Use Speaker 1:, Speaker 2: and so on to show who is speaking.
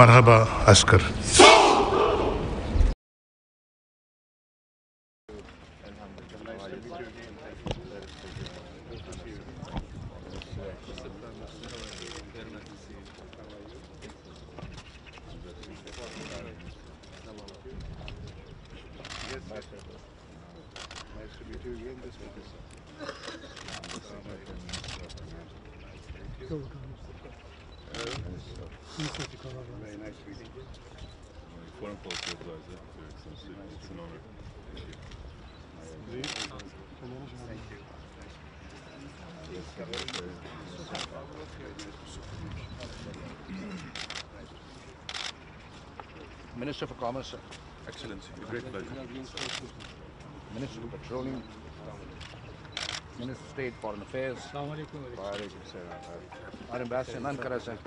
Speaker 1: Marhaba Askar. You Very nice meeting you.
Speaker 2: Foreign policy advisor. It's an honor.
Speaker 3: Minister for Commerce, sir.
Speaker 2: Excellency, a great pleasure.
Speaker 3: Minister for Petroleum, Minister of State Foreign Affairs, Our Ambassador in sir.